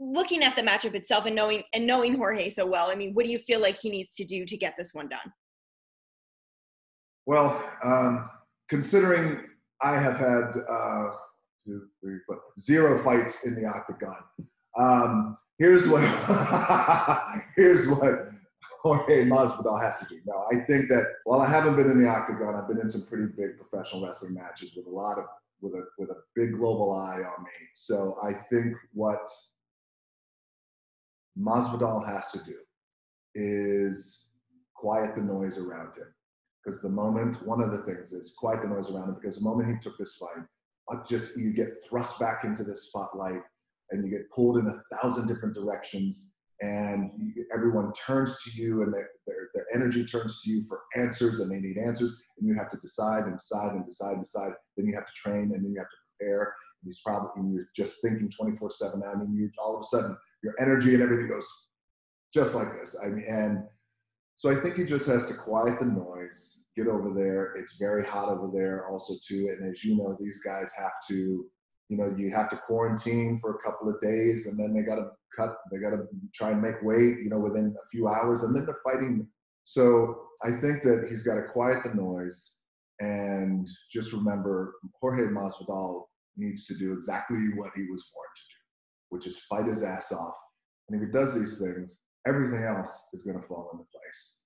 looking at the matchup itself and knowing and knowing Jorge so well, I mean, what do you feel like he needs to do to get this one done? Well, um, considering I have had uh, two, three, four, zero fights in the octagon, um, here's what here's what Jorge Masvidal has to do. Now, I think that while I haven't been in the octagon, I've been in some pretty big professional wrestling matches with a lot of with a with a big global eye on me. So I think what Masvidal has to do is quiet the noise around him. Because the moment, one of the things is quiet the noise around him. Because the moment he took this fight, uh, just you get thrust back into the spotlight and you get pulled in a thousand different directions and you, everyone turns to you and their, their, their energy turns to you for answers and they need answers and you have to decide and decide and decide and decide then you have to train and then you have to prepare and he's probably and you're just thinking 24 7 i mean you all of a sudden your energy and everything goes just like this. I mean and so i think he just has to quiet the noise get over there. It's very hot over there also too. And as you know these guys have to you know you have to quarantine for a couple of days and then they got to cut they got to try and make weight you know within a few hours and then they're fighting. So i think that he's got to quiet the noise and just remember jorge masvidal needs to do exactly what he was warned to which is fight his ass off. And if he does these things everything else is going to fall into place